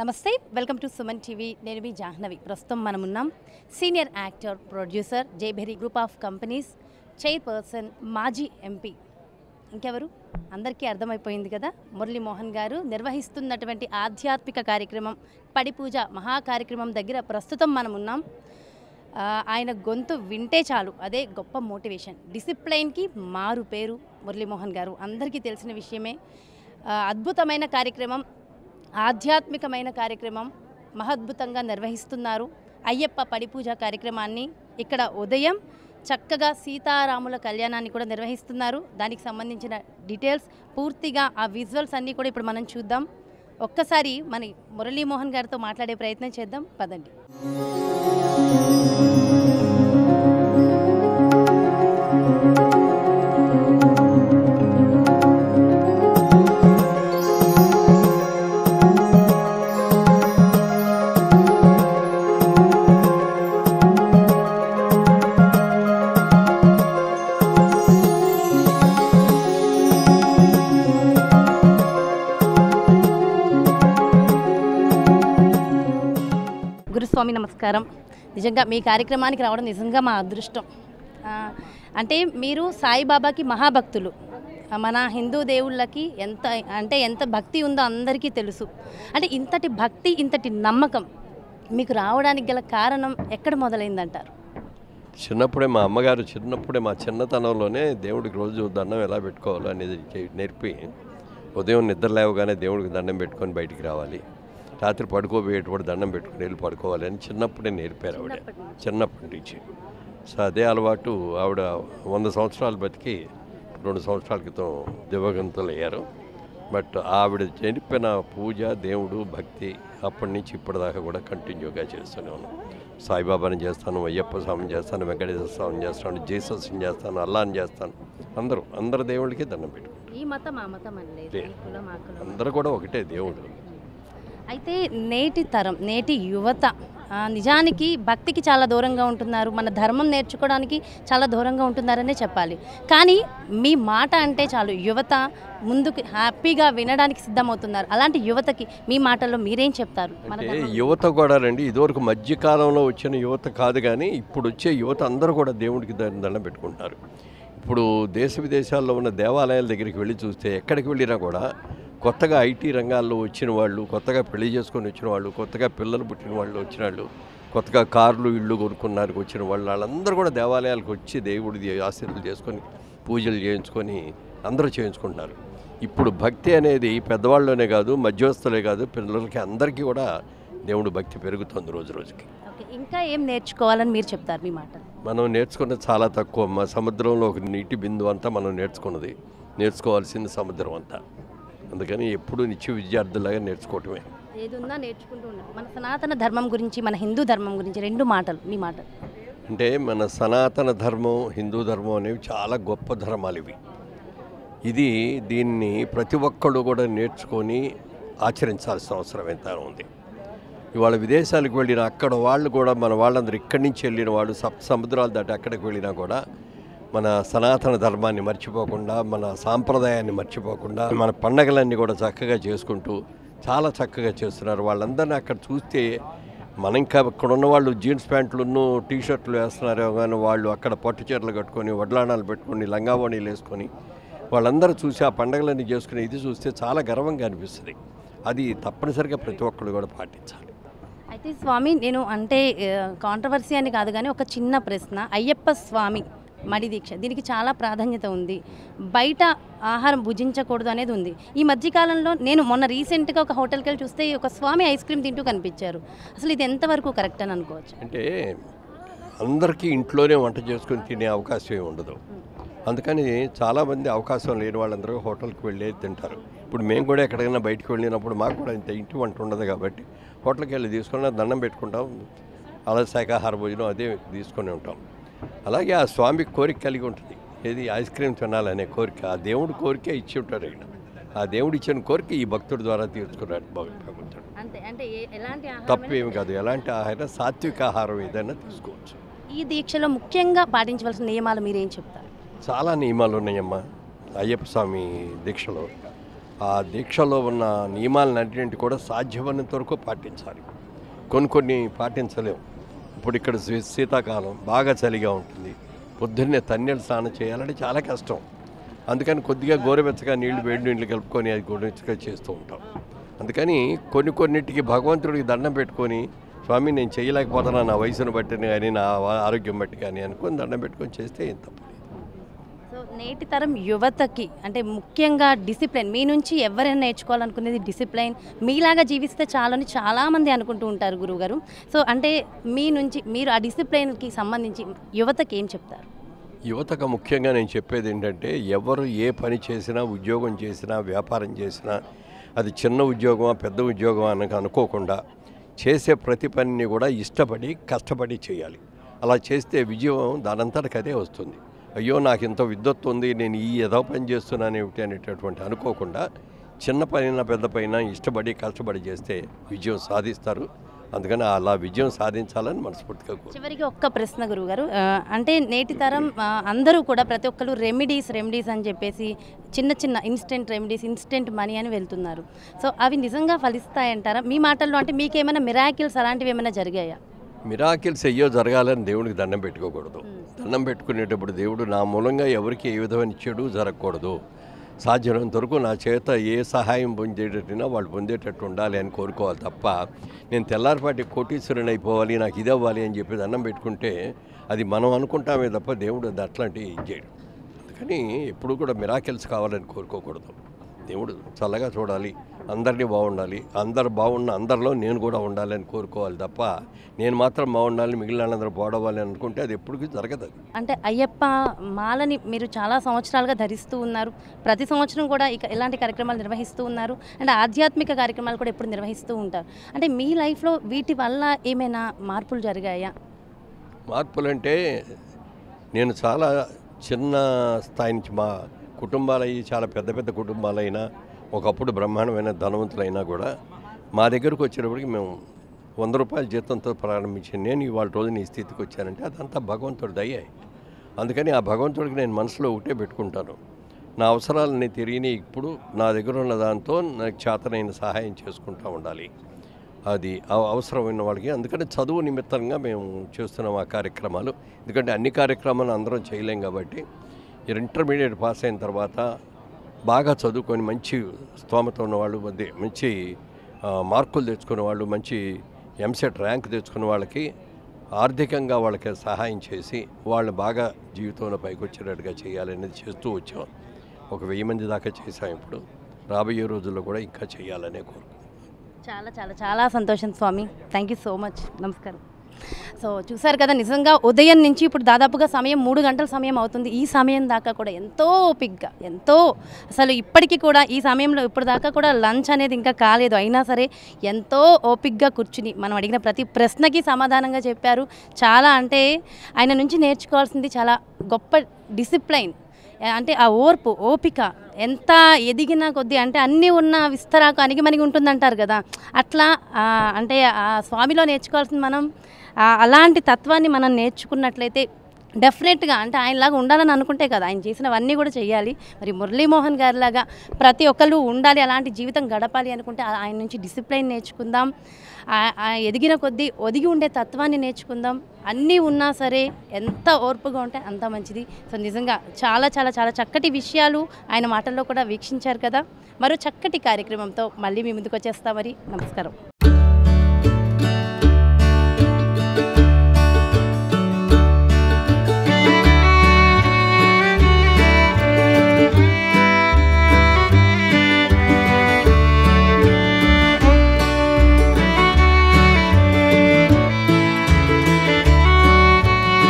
నమస్తే welcome to Suman TV. నేను మీ జాహ్నవి. ప్రస్తుతం మనం ఉన్నాం senior actor producer Jayabheri group of companies chairperson మాజీ ఎంపీ. ఇంకెవరు? అందరికీ అర్థమైపోయింది కదా? మురళీమోహన్ గారు నిర్వహిస్తున్నటువంటి ఆధ్యాత్మిక కార్యక్రమం పడిపూజ మహా కార్యక్రమం దగ్గర ప్రస్తుతం మనం ఉన్నాం ఆయన గొంతు వింటే చాలు. అదే గొప్ప మోటివేషన్. డిసిప్లైన్కి మారు పేరు మురళీమోహన్ గారు. అందరికీ తెలిసిన విషయమే. అద్భుతమైన కార్యక్రమం. ఆధ్యాత్మికమైన కార్యక్రమం మహద్భుతంగా నిర్వహిస్తున్నారు. అయ్యప్ప పడిపూజ కార్యక్రమాన్ని ఇక్కడ ఉదయం చక్కగా సీతారాముల కళ్యాణాన్ని కూడా నిర్వహిస్తున్నారు. దానికి సంబంధించిన డీటెయిల్స్ పూర్తిగా ఆ విజువల్స్ అన్నీ కూడా ఇప్పుడు మనం చూద్దాం. ఒక్కసారి మన మురళీమోహన్ గారితో మాట్లాడే ప్రయత్నం చేద్దాం. పదండి. స్వామి నమస్కారం. నిజంగా మీ కార్యక్రమానికి రావడం నిజంగా మా అదృష్టం. అంటే మీరు సాయిబాబాకి మహాభక్తులు. మన హిందూ దేవుళ్ళకి ఎంత అంటే ఎంత భక్తి ఉందో అందరికీ తెలుసు. అంటే ఇంతటి భక్తి ఇంతటి నమ్మకం మీకు రావడానికి గల కారణం ఎక్కడ మొదలైందంటారు? చిన్నప్పుడే మా అమ్మగారు చిన్నప్పుడే మా చిన్నతనంలోనే దేవుడికి రోజు దండం ఎలా పెట్టుకోవాలో అనేది నేర్పి ఉదయం నిద్ర లేవగానే దేవుడికి దండం పెట్టుకొని బయటికి రావాలి. రాత్రి పడుకోబోయేటప్పుడు దండం పెట్టుకుని వెళ్ళి పడుకోవాలి అని చిన్నప్పుడే నేర్పారు ఆవిడ. చిన్నప్పటి నుంచి. సో అదే అలవాటు ఆవిడ వంద సంవత్సరాలు బతికి రెండు సంవత్సరాల క్రితం దివగంతులు అయ్యారు. బట్ ఆవిడ జరిపిన పూజ దేవుడు భక్తి అప్పటి నుంచి ఇప్పటిదాకా కూడా కంటిన్యూగా చేస్తూనే ఉన్నాం. సాయిబాబాని చేస్తాను అయ్యప్ప స్వామిని చేస్తాను వెంకటేశ్వర స్వామిని చేస్తాను జీసస్ని చేస్తాను అల్లాని చేస్తాను. అందరూ అందరు దేవుడికి దండం పెట్టుకుంటారు అందరూ కూడా ఒకటే దేవుడు అయితే నేటి తరం నేటి యువత నిజానికి భక్తికి చాలా దూరంగా ఉంటున్నారు మన ధర్మం నేర్చుకోవడానికి చాలా దూరంగా ఉంటున్నారనే చెప్పాలి. కానీ మీ మాట అంటే చాలు యువత ముందుకు హ్యాపీగా వినడానికి సిద్ధమవుతున్నారు. అలాంటి యువతకి మీ మాటల్లో మీరేం చెప్తారు? అంటే యువత కూడా రండి ఇదివరకు మధ్యకాలంలో వచ్చిన యువత కాదు కానీ ఇప్పుడు వచ్చే యువత అందరూ కూడా దేవుడికి దండం పెట్టుకుంటున్నారు ఇప్పుడు దేశ విదేశాల్లో ఉన్న దేవాలయాల దగ్గరికి వెళ్ళి చూస్తే ఎక్కడికి వెళ్ళినా కూడా కొత్తగా ఐటీ రంగాల్లో వచ్చిన వాళ్ళు కొత్తగా పెళ్ళి చేసుకొని వచ్చిన వాళ్ళు కొత్తగా పిల్లలు పుట్టిన వాళ్ళు వచ్చిన వాళ్ళు కొత్తగా కార్లు ఇళ్ళు కొనుక్కున్నారు వచ్చిన వాళ్ళు వాళ్ళందరూ కూడా దేవాలయాలకు వచ్చి దేవుడిది ఆశీర్వాదాలు చేసుకొని పూజలు చేయించుకొని అందరూ చేయించుకుంటున్నారు. ఇప్పుడు భక్తి అనేది పెద్దవాళ్ళలోనే కాదు మధ్యవస్తులే కాదు పిల్లలకి అందరికీ కూడా దేవుడు భక్తి పెరుగుతుంది రోజు రోజుకి. ఇంకా ఏం నేర్చుకోవాలని మీరు చెప్తారు మీ మాటలు? మనం నేర్చుకున్నది చాలా తక్కువ. మా సముద్రంలో ఒక నీటి బిందువు అంతా మనం నేర్చుకున్నది. నేర్చుకోవాల్సింది సముద్రం అంతా. అందుకని ఎప్పుడూ నిత్య విద్యార్థులాగా నేర్చుకోవటమే. ఏదున్నా నేర్చుకుంటూ మన సనాతన ధర్మం గురించి మన హిందూ ధర్మం గురించి రెండు మాటలు మీ మాటలు. అంటే మన సనాతన ధర్మం హిందూ ధర్మం అనేవి చాలా గొప్ప ధర్మాలు ఇవి. ఇది దీన్ని ప్రతి ఒక్కళ్ళు కూడా నేర్చుకొని ఆచరించాల్సిన అవసరం ఎంత ఉంది. ఇవాళ విదేశాలకు వెళ్ళిన అక్కడ వాళ్ళు కూడా మన వాళ్ళందరూ ఇక్కడి నుంచి వెళ్ళిన వాళ్ళు సముద్రాలు దాటి అక్కడికి వెళ్ళినా కూడా మన సనాతన ధర్మాన్ని మర్చిపోకుండా మన సాంప్రదాయాన్ని మర్చిపోకుండా మన పండగలన్నీ కూడా చక్కగా చేసుకుంటూ చాలా చక్కగా చేస్తున్నారు. వాళ్ళందరినీ అక్కడ చూస్తే మనం ఇంకా ఇక్కడ ఉన్న వాళ్ళు జీన్స్ ప్యాంట్లును టీ షర్ట్లు వేస్తున్నారో కానీ వాళ్ళు అక్కడ పట్టు చీరలు కట్టుకొని వడ్లాణాలు పెట్టుకొని లంగావోణీలు వేసుకొని వాళ్ళందరూ చూసి ఆ పండగలన్నీ చేసుకుని ఇది చూస్తే చాలా గర్వంగా అనిపిస్తుంది. అది తప్పనిసరిగా ప్రతి ఒక్కరు కూడా పాటించాలి. అయితే స్వామి నేను అంటే కాంట్రవర్సీ అని కాదు కానీ ఒక చిన్న ప్రశ్న. అయ్యప్ప స్వామి మడి దీక్ష. దీనికి చాలా ప్రాధాన్యత ఉంది. బయట ఆహారం భుజించకూడదు అనేది ఉంది. ఈ మధ్యకాలంలో నేను మొన్న రీసెంట్గా ఒక హోటల్కి వెళ్ళి చూస్తే ఒక స్వామి ఐస్ క్రీమ్ తింటూ కనిపించారు. అసలు ఇది ఎంతవరకు కరెక్ట్ అని అనుకోవచ్చు? అంటే అందరికీ ఇంట్లోనే వంట చేసుకొని తినే అవకాశం ఉండదు. అందుకని చాలామంది అవకాశం లేని వాళ్ళందరూ హోటల్కి వెళ్ళి తింటారు. ఇప్పుడు మేము కూడా ఎక్కడికైనా బయటకు వెళ్ళినప్పుడు మాకు కూడా ఇంత ఇంటి వంట ఉండదు కాబట్టి హోటల్కి వెళ్ళి తీసుకుని దండం పెట్టుకుంటాం. అలా శాఖాహార భోజనం అదే తీసుకొని ఉంటాం. అలాగే ఆ స్వామి కోరిక కలిగి ఉంటుంది. ఏది ఐస్ క్రీమ్ తినాలనే కోరిక ఆ దేవుడి కోరికే ఇచ్చి ఉంటారు ఆయన. ఆ దేవుడు ఇచ్చిన కోరిక ఈ భక్తుడి ద్వారా తీర్చుకున్నాడు భగ- భగవంతుడు. అంతే అంటే ఏ- ఎలాంటి తప్పు ఆహారం ఏమి కాదు ఎలాంటి ఆహారం సాత్విక ఆహారం ఏదైనా తీసుకోవచ్చు. ఈ దీక్షలో ముఖ్యంగా పాటించవలసిన నియమాలు మీరేం చెప్తారు? చాలా నియమాలు ఉన్నాయమ్మా అయ్యప్ప స్వామి దీక్షలో. ఆ దీక్షలో ఉన్న నియమాలన్నింటి కూడా సాధ్యమైనంత వరకు పాటించాలి. కొన్ని కొన్ని పాటించలేము ఇప్పుడు ఇక్కడ శీతాకాలం బాగా చలిగా ఉంటుంది. పొద్దున్నే తన్నీళ్ళు స్నానం చేయాలంటే చాలా కష్టం. అందుకని కొద్దిగా గోరువెచ్చగా నీళ్ళు వేడి నీళ్ళు కలుపుకొని అది గోరువెచ్చగా చేస్తూ ఉంటాం. అందుకని కొన్ని కొన్నిటికి భగవంతుడికి దండం పెట్టుకొని స్వామి నేను చేయలేకపోతున్నా నా వయసును బట్టి కానీ నా ఆరోగ్యం బట్టి కానీ అనుకొని దండం పెట్టుకొని చేస్తే ఏం తప్పు. నేటి తరం యువతకి అంటే ముఖ్యంగా డిసిప్లిన్ మీ నుంచి ఎవరైనా నేర్చుకోవాలనుకునేది డిసిప్లిన్ మీలాగా జీవిస్తే చాలని చాలామంది అనుకుంటూ ఉంటారు గురువుగారు. సో అంటే మీ నుంచి మీరు ఆ డిసిప్లిన్కి సంబంధించి యువతకి ఏం చెప్తారు? యువతకు ముఖ్యంగా నేను చెప్పేది ఏంటంటే ఎవరు ఏ పని చేసినా ఉద్యోగం చేసినా వ్యాపారం చేసినా అది చిన్న ఉద్యోగమా పెద్ద ఉద్యోగమా అని అనుకోకుండా చేసే ప్రతి పనిని కూడా ఇష్టపడి కష్టపడి చేయాలి. అలా చేస్తే విజయం దానంతటికదే వస్తుంది. అయ్యో నాకు ఇంత విద్వత్తు ఉంది నేను ఈ ఏదో పని చేస్తున్నాను ఏమిటి అనేటటువంటి అనుకోకుండా చిన్న పైన పెద్ద పైన ఇష్టపడి కష్టపడి చేస్తే విజయం సాధిస్తారు. అందుకని అలా విజయం సాధించాలని మనస్ఫూర్తిగా చివరికి ఒక్క ప్రశ్న గురువుగారు. గారు అంటే నేటి తరం అందరూ కూడా ప్రతి ఒక్కరు రెమెడీస్ రెమెడీస్ అని చెప్పేసి చిన్న చిన్న ఇన్స్టెంట్ రెమెడీస్ ఇన్స్టెంట్ మనీ అని వెళ్తున్నారు. సో అవి నిజంగా ఫలిస్తాయంటారా? మీ మాటల్లో అంటే మీకేమైనా మిరాకిల్స్ అలాంటివి ఏమైనా జరిగాయా? మిరాకిల్స్ అయ్యో జరగాలని దేవుడికి దండం పెట్టుకోకూడదు. దండం పెట్టుకునేటప్పుడు దేవుడు నా మూలంగా ఎవరికి ఏ విధమైన చెడు జరగకూడదు. సాధ్యమైనంత వరకు నా చేత ఏ సహాయం పొందేటట్టునా వాళ్ళు పొందేటట్టు ఉండాలి అని కోరుకోవాలి తప్ప నేను తెల్లారిపాటి కోటీశ్వరుని అయిపోవాలి నాకు ఇది అవ్వాలి అని చెప్పి దండం పెట్టుకుంటే అది మనం అనుకుంటామే తప్ప దేవుడు అది అట్లాంటివి ఇది చేయడు. అందుకని ఎప్పుడు కూడా మిరాకిల్స్ కావాలని కోరుకోకూడదు. దేవుడు. చల్లగా చూడాలి అందరినీ బాగుండాలి అందరు బాగున్న అందరిలో నేను కూడా ఉండాలని కోరుకోవాలి తప్ప నేను మాత్రం బాగుండాలి మిగిలిన వాళ్ళందరూ బాడవాలి అనుకుంటే అది ఎప్పటికీ జరగదు అది. అంటే అయ్యప్ప మాలని మీరు చాలా సంవత్సరాలుగా ధరిస్తూ ఉన్నారు. ప్రతి సంవత్సరం కూడా ఇక ఎలాంటి కార్యక్రమాలు నిర్వహిస్తూ ఉన్నారు. అండ్ ఆధ్యాత్మిక కార్యక్రమాలు కూడా ఎప్పుడు నిర్వహిస్తూ ఉంటారు. అంటే మీ లైఫ్లో వీటి వల్ల ఏమైనా మార్పులు జరిగాయా? మార్పులంటే నేను చాలా చిన్న స్థాయి నుంచి మా కుటుంబాలయ్యి చాలా పెద్ద పెద్ద కుటుంబాలైనా ఒకప్పుడు బ్రహ్మాండమైన ధనవంతులైనా కూడా మా దగ్గరకు వచ్చేటప్పటికి మేము వంద రూపాయల జీతంతో ప్రారంభించాను నేను ఇవాళ రోజున ఈ స్థితికి వచ్చానంటే అదంతా భగవంతుడు దయ్యాయి అందుకని ఆ భగవంతుడికి నేను మనసులో ఒకటే పెట్టుకుంటాను. నా అవసరాలని తిరిగి ఇప్పుడు నా దగ్గర ఉన్న దాంతో నాకు చేతనైన సహాయం చేసుకుంటూ ఉండాలి. అది అవ- అవసరమైన వాళ్ళకి అందుకని చదువు నిమిత్తంగా మేము చేస్తున్నాం ఆ కార్యక్రమాలు. ఎందుకంటే అన్ని కార్యక్రమాలు అందరం చేయలేం కాబట్టి ఇంటర్మీడియట్ పాస్ అయిన తర్వాత బాగా చదువుకొని మంచి స్తోమత ఉన్నవాళ్ళు మధ్య మంచి మార్కులు తెచ్చుకున్న వాళ్ళు మంచి ఎంసెట్ ర్యాంక్ తెచ్చుకున్న వాళ్ళకి ఆర్థికంగా వాళ్ళకి సహాయం చేసి వాళ్ళు బాగా జీవితంలో పైకి వచ్చేటట్టుగా చేయాలనేది చేస్తూ వచ్చాం. ఒక వెయ్యి మంది దాకా చేశాం ఇప్పుడు. రాబోయే రోజుల్లో కూడా ఇంకా చేయాలనే కోరుకుంటున్నాం. చాలా చాలా చాలా సంతోషం స్వామి. థ్యాంక్ యూ సో మచ్ నమస్కారం. సో చూసారు కదా నిజంగా ఉదయం నుంచి ఇప్పుడు దాదాపుగా సమయం మూడు గంటల సమయం అవుతుంది. ఈ సమయం దాకా కూడా ఎంతో ఓపిక్గా ఎంతో అసలు ఇప్పటికీ కూడా ఈ సమయంలో ఇప్పుడు దాకా కూడా లంచ్ అనేది ఇంకా కాలేదు. అయినా సరే ఎంతో ఓపిక్గా కూర్చుని మనం అడిగిన ప్రతి ప్రశ్నకి సమాధానంగా చెప్పారు. చాలా అంటే ఆయన నుంచి నేర్చుకోవాల్సింది చాలా గొప్ప డిసిప్లైన్. అంటే ఆ ఓర్పు ఓపిక ఎంత ఎదిగిన కొద్దీ అంటే అన్నీ ఉన్న విస్తరాకు అణిగిమణిగి ఉంటుందంటారు కదా. అట్లా అంటే ఆ స్వామిలో నేర్చుకోవాల్సింది మనం అలాంటి తత్వాన్ని మనం నేర్చుకున్నట్లయితే డెఫినెట్గా అంటే ఆయనలాగా ఉండాలని అనుకుంటే కదా ఆయన చేసినవన్నీ కూడా చేయాలి మరి మురళీమోహన్ గారిలాగా ప్రతి ఒక్కళ్ళు ఉండాలి అలాంటి జీవితం గడపాలి అనుకుంటే ఆయన నుంచి డిసిప్లైన్ నేర్చుకుందాం. ఆ- ఎదిగిన కొద్దీ ఒదిగి ఉండే తత్వాన్ని నేర్చుకుందాం. అన్నీ ఉన్నా సరే ఎంత ఓర్పుగా ఉంటే అంత మంచిది. సో నిజంగా చాలా చాలా చాలా చక్కటి విషయాలు ఆయన మాటల్లో కూడా వీక్షించారు కదా. మరో చక్కటి కార్యక్రమంతో మళ్ళీ మీ ముందుకు వచ్చేస్తామని నమస్కారం.